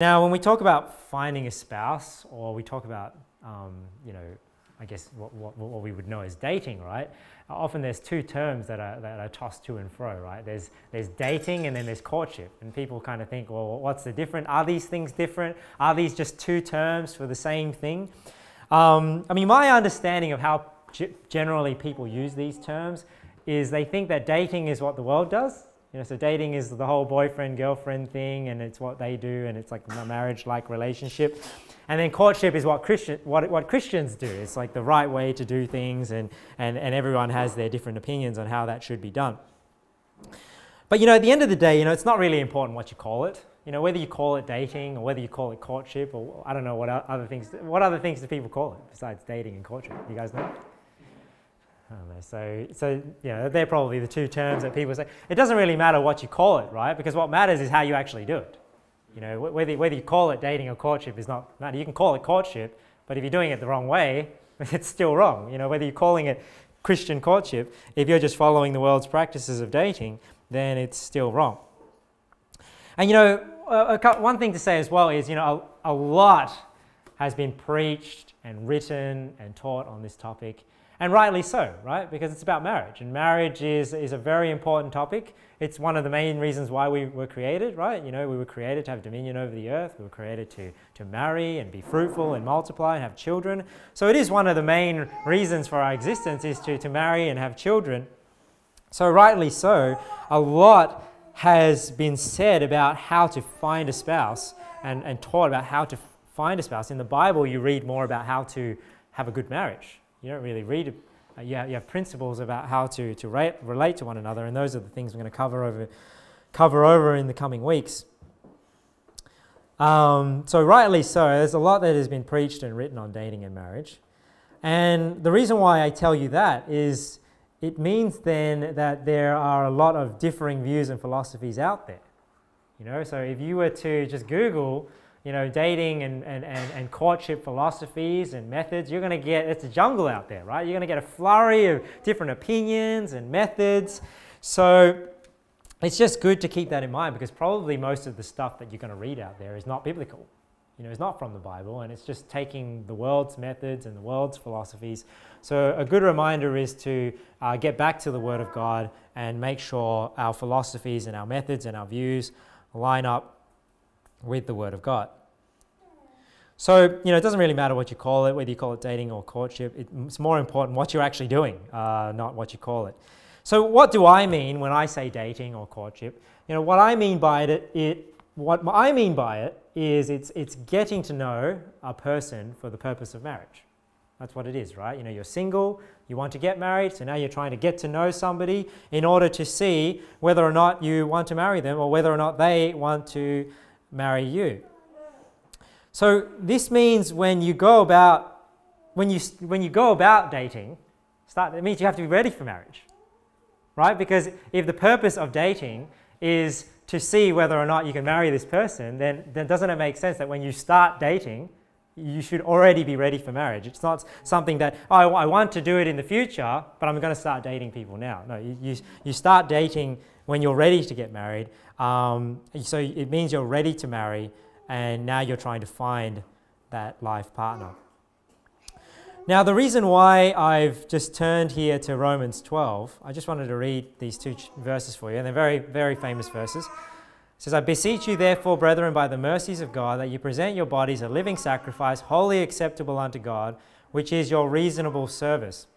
Now, when we talk about finding a spouse, or we talk about, um, you know, I guess what, what, what, we would know as dating, right? Often there's two terms that are, that are tossed to and fro, right? There's, there's dating and then there's courtship. And people kind of think, well, what's the difference? Are these things different? Are these just two terms for the same thing? Um, I mean, my understanding of how generally people use these terms is they think that dating is what the world does you know, so dating is the whole boyfriend girlfriend thing, and it's what they do, and it's like a marriage-like relationship. And then courtship is what Christian what, what Christians do. It's like the right way to do things, and, and, and everyone has their different opinions on how that should be done. But you know, at the end of the day, you know, it's not really important what you call it. You know, whether you call it dating or whether you call it courtship, or I don't know what other things. What other things do people call it besides dating and courtship? You guys know? So, so you know, they're probably the two terms that people say. It doesn't really matter what you call it, right? Because what matters is how you actually do it. You know, whether, whether you call it dating or courtship is not matter. You can call it courtship, but if you're doing it the wrong way, it's still wrong. You know, whether you're calling it Christian courtship, if you're just following the world's practices of dating, then it's still wrong. And you know, one thing to say as well is, you know, a, a lot has been preached and written and taught on this topic and rightly so, right? Because it's about marriage. And marriage is, is a very important topic. It's one of the main reasons why we were created, right? You know, we were created to have dominion over the earth. We were created to, to marry and be fruitful and multiply and have children. So it is one of the main reasons for our existence is to, to marry and have children. So rightly so, a lot has been said about how to find a spouse and, and taught about how to find a spouse. In the Bible, you read more about how to have a good marriage you don't really read, uh, you, have, you have principles about how to, to relate to one another, and those are the things we're going to cover over, cover over in the coming weeks. Um, so, rightly so, there's a lot that has been preached and written on dating and marriage. And the reason why I tell you that is it means then that there are a lot of differing views and philosophies out there. You know, so if you were to just Google you know, dating and, and, and, and courtship philosophies and methods, you're going to get, it's a jungle out there, right? You're going to get a flurry of different opinions and methods. So it's just good to keep that in mind because probably most of the stuff that you're going to read out there is not biblical. You know, it's not from the Bible and it's just taking the world's methods and the world's philosophies. So a good reminder is to uh, get back to the Word of God and make sure our philosophies and our methods and our views line up with the Word of God. So, you know, it doesn't really matter what you call it, whether you call it dating or courtship. It's more important what you're actually doing, uh, not what you call it. So, what do I mean when I say dating or courtship? You know, what I mean by it, it what I mean by it is it's, it's getting to know a person for the purpose of marriage. That's what it is, right? You know, you're single, you want to get married, so now you're trying to get to know somebody in order to see whether or not you want to marry them or whether or not they want to marry you. So this means when you go about when you when you go about dating, start it means you have to be ready for marriage. Right? Because if the purpose of dating is to see whether or not you can marry this person, then, then doesn't it make sense that when you start dating, you should already be ready for marriage. It's not something that, oh, I want to do it in the future, but I'm going to start dating people now. No, you, you, you start dating when you're ready to get married. Um, so it means you're ready to marry, and now you're trying to find that life partner. Now, the reason why I've just turned here to Romans 12, I just wanted to read these two verses for you, and they're very, very famous verses. It says, I beseech you, therefore, brethren, by the mercies of God, that you present your bodies a living sacrifice, holy acceptable unto God, which is your reasonable service.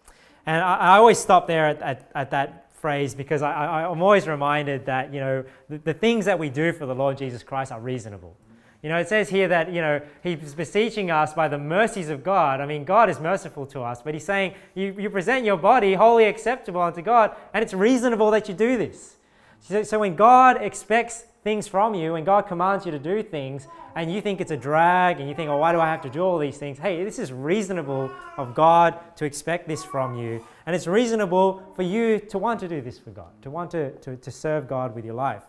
And I, I always stop there at, at, at that phrase because I, am always reminded that, you know, the, the things that we do for the Lord Jesus Christ are reasonable. You know, it says here that, you know, he's beseeching us by the mercies of God. I mean, God is merciful to us, but he's saying you, you present your body holy acceptable unto God, and it's reasonable that you do this. So, so when God expects things from you, when God commands you to do things, and you think it's a drag, and you think, oh, why do I have to do all these things? Hey, this is reasonable of God to expect this from you. And it's reasonable for you to want to do this for God, to want to, to, to serve God with your life.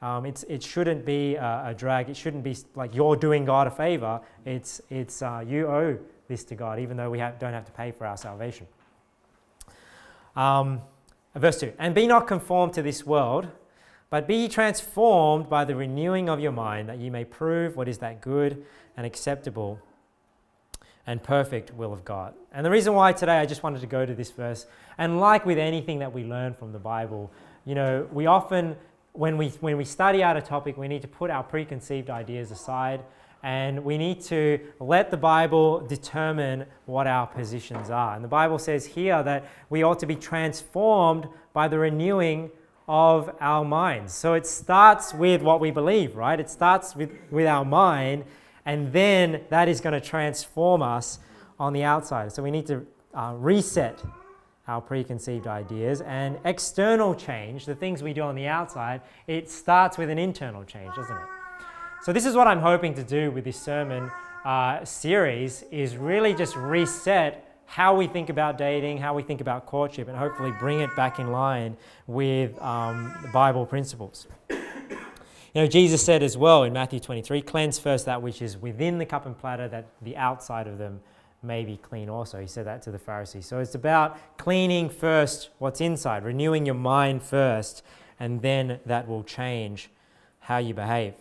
Um, it's, it shouldn't be a, a, drag. It shouldn't be like you're doing God a favor. It's, it's uh, you owe this to God, even though we have, don't have to pay for our salvation. Um, verse 2 And be not conformed to this world, But be transformed by the renewing of your mind, that ye may prove what is that good and acceptable and perfect will of God. And the reason why today I just wanted to go to this verse, and like with anything that we learn from the Bible, you know, we often, when we, when we study out a topic, we need to put our preconceived ideas aside and we need to let the Bible determine what our positions are. And the Bible says here that we ought to be transformed by the renewing of our minds. So it starts with what we believe, right? It starts with, with our mind and then that is going to transform us on the outside. So we need to uh, reset our preconceived ideas and external change, the things we do on the outside, it starts with an internal change, doesn't it? So this is what I'm hoping to do with this sermon uh, series is really just reset how we think about dating, how we think about courtship, and hopefully bring it back in line with um, the Bible principles. You know, Jesus said as well in Matthew 23 cleanse first that which is within the cup and platter, that the outside of them may be clean also. He said that to the Pharisees. So it's about cleaning first what's inside, renewing your mind first, and then that will change how you behave.